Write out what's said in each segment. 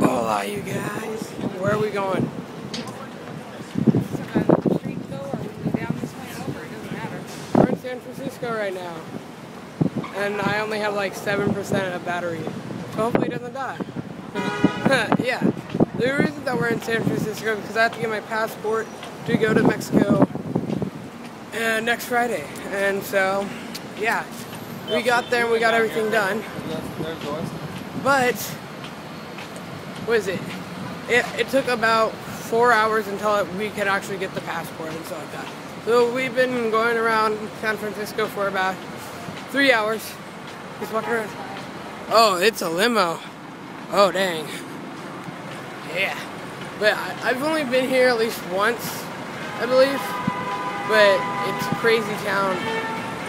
Hola, you guys. Where are we going? And. We're in San Francisco right now. And I only have like 7% of battery. So hopefully it doesn't die. yeah. The reason that we're in San Francisco is because I have to get my passport to go to Mexico uh, next Friday. And so, yeah. We got there and we got everything done. But, what is it? It, it took about four hours until we could actually get the passport and stuff like that. So we've been going around San Francisco for about three hours. Just walking around. Oh, it's a limo. Oh, dang. Yeah. But I, I've only been here at least once, I believe. But it's a crazy town.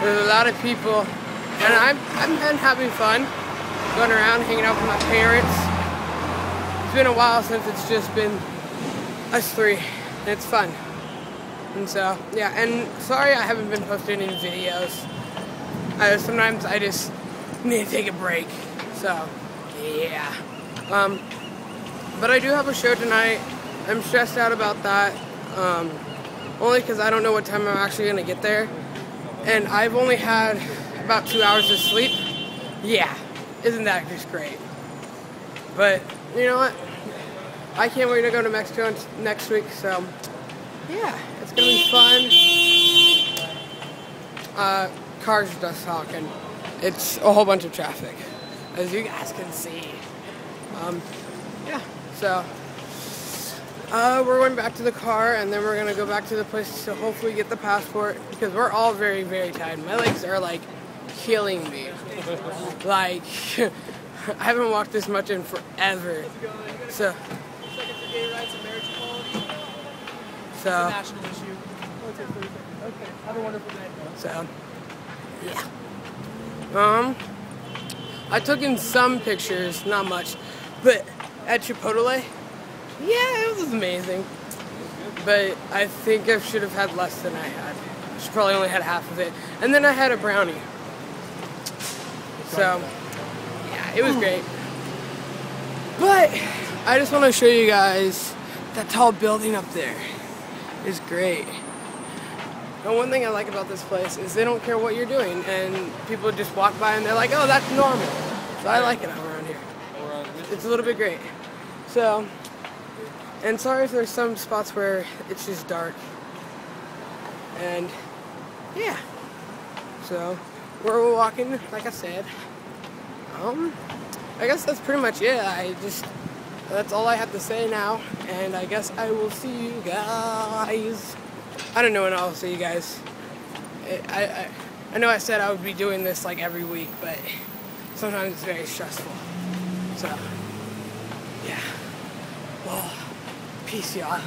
There's a lot of people. And I'm, I've been having fun going around, hanging out with my parents. It's been a while since it's just been us three. It's fun. And so, yeah, and sorry I haven't been posting any videos. Sometimes I just need to take a break. So, yeah. Um, but I do have a show tonight. I'm stressed out about that. Um, only because I don't know what time I'm actually going to get there. And I've only had about two hours of sleep. Yeah, isn't that just great? But, you know what? I can't wait to go to Mexico next week, so yeah, it's gonna be fun. Uh, cars just talking. It's a whole bunch of traffic, as you guys can see. Um, yeah, so uh, we're going back to the car, and then we're gonna go back to the place to hopefully get the passport because we're all very, very tired. My legs are like killing me. like I haven't walked this much in forever. So. So. national issue. Okay, have a wonderful day. So, yeah. Um, I took in some pictures, not much, but at Chipotle, yeah, it was amazing. But I think I should have had less than I had. I should probably only had half of it. And then I had a brownie. So, yeah, it was great. But I just want to show you guys that tall building up there is great. And one thing I like about this place is they don't care what you're doing, and people just walk by and they're like, "Oh, that's normal." So I like it around here. It's a little bit great. So, and sorry if there's some spots where it's just dark. And yeah. So we're walking, like I said. Um, I guess that's pretty much it. I just that's all I have to say now, and I guess I will see you guys. I don't know when I'll see you guys. I, I, I know I said I would be doing this like every week, but sometimes it's very stressful. So, yeah. Well, peace, y'all.